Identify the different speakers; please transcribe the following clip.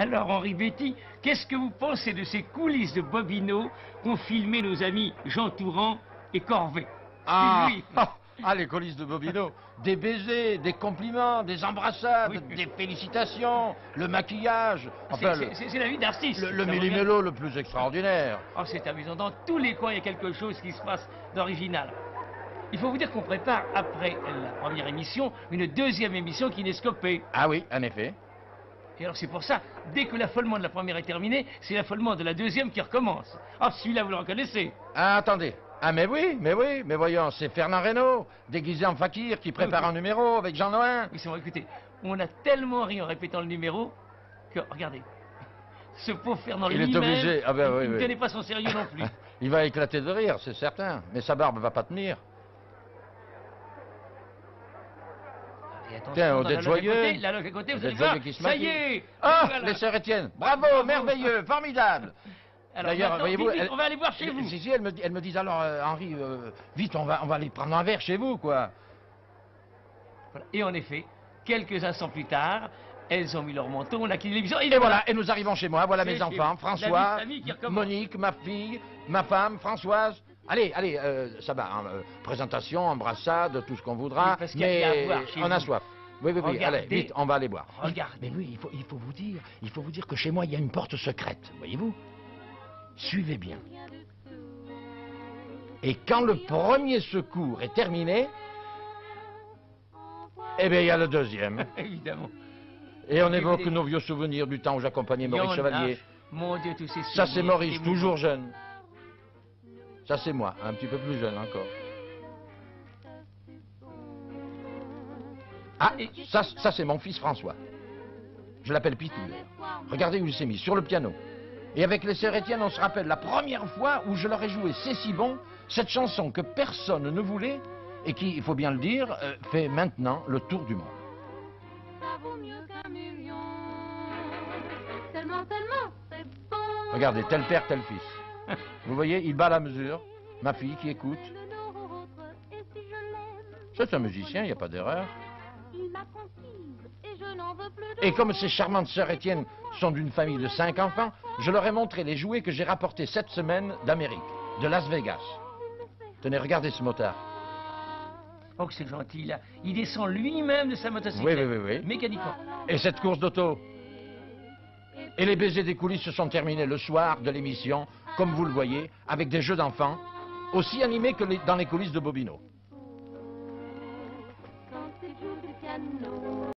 Speaker 1: Alors, Henri Betty, qu'est-ce que vous pensez de ces coulisses de Bobino qu'ont filmé nos amis Jean Tourant et Corvet
Speaker 2: Ah,
Speaker 1: Oui.
Speaker 2: ah, les coulisses de Bobino. Des baisers, des compliments, des embrassades,
Speaker 1: Oui.
Speaker 2: des félicitations, le maquillage.
Speaker 1: C'est-
Speaker 2: Enfin,
Speaker 1: la vie d'artiste.
Speaker 2: le, le le plus extraordinaire.
Speaker 1: Oh, c'est amusant. Dans tous les coins, il y a quelque chose qui se passe d'original. Il faut vous dire qu'on prépare, après la première émission, une deuxième émission kinescopée.
Speaker 2: Ah oui, en effet.
Speaker 1: Et alors c'est pour ça, dès que l'affolement de la première est terminé, c'est l'affolement de la deuxième qui recommence. Ah, celui-là, vous le reconnaissez
Speaker 2: Ah, attendez. Ah, mais oui, mais oui, mais voyons, c'est Fernand Reynaud, déguisé en fakir, qui prépare un numéro avec Jean Noin.
Speaker 1: Oui, c'est bon, écoutez, on a tellement ri en répétant le numéro que, regardez, ce pauvre Fernand
Speaker 2: Il est obligé. Ah ben oui,
Speaker 1: il ne
Speaker 2: oui.
Speaker 1: tenait pas son sérieux non plus.
Speaker 2: Il va éclater de rire, c'est certain. Mais sa barbe va pas tenir.
Speaker 1: Et attention,
Speaker 2: Tiens,
Speaker 1: loge à
Speaker 2: Joyeux.
Speaker 1: La loge à côté, vous allez voir, ça y est
Speaker 2: Ah, les sœurs Étienne. Bravo,
Speaker 1: Bravo.
Speaker 2: merveilleux, formidable. D'ailleurs, voyez-vous,
Speaker 1: on va aller voir chez vous.
Speaker 2: Si, si, elles me, elles me disent alors, euh, Henri, euh, vite, on va, on va aller prendre un verre chez vous, quoi.
Speaker 1: Et en effet, quelques instants plus tard, elles ont mis leur manteau, on a quitté l'émission,
Speaker 2: Et voilà, et nous arrivons chez moi. Voilà mes enfants. François. Monique, ma fille, ma femme, Françoise. Allez, allez, euh, ça va. hein, euh, présentation, embrassade, tout ce qu'on voudra.
Speaker 1: Oui, parce qu'il y a- il y a à
Speaker 2: mais
Speaker 1: boire chez
Speaker 2: on a
Speaker 1: vous.
Speaker 2: soif. Oui, oui, oui.
Speaker 1: Regardez.
Speaker 2: Allez, vite, on va aller boire.
Speaker 1: Regardez.
Speaker 2: Mais oui, il faut, il faut vous dire, il faut vous dire que chez moi, il y a une porte secrète, voyez-vous. Suivez bien. Et quand le premier secours est terminé, eh bien, il y a le deuxième.
Speaker 1: Évidemment.
Speaker 2: Et on évoque nos vieux souvenirs du temps où j'accompagnais Maurice. Chevalier.
Speaker 1: Mon Dieu, tous ces
Speaker 2: Ça, c'est Maurice, toujours jeune. Ça, c'est moi, un petit peu plus jeune encore. Ah, ça, ça c'est mon fils François. Je l'appelle Pitou. Regardez où il s'est mis, sur le piano. Et avec les sœurs Étienne, on se rappelle la première fois où je leur ai joué C'est si bon, cette chanson que personne ne voulait et qui, il faut bien le dire, euh, fait maintenant le tour du monde.
Speaker 3: Ça vaut mieux qu'un million. Tellement, tellement, c'est bon.
Speaker 2: Regardez, tel père, tel fils. Vous voyez, il bat la mesure. Ma fille qui écoute. C'est un musicien, il n'y a pas d'erreur.
Speaker 3: et
Speaker 2: comme ces charmantes sœurs Étienne sont d'une famille de cinq enfants, je leur ai montré les jouets que j'ai rapportés cette semaine d'Amérique, de Las Vegas. Tenez, regardez ce motard.
Speaker 1: Oh, que c'est gentil, là. Il descend lui-même de sa
Speaker 2: Oui,
Speaker 1: motocyclette.
Speaker 2: oui, oui, oui.
Speaker 1: Mécaniquement.
Speaker 2: Et cette course d'auto? Et les baisers des coulisses se sont terminés le soir de l'émission, comme vous le voyez, avec des jeux d'enfants, aussi animés que dans les coulisses de Bobino.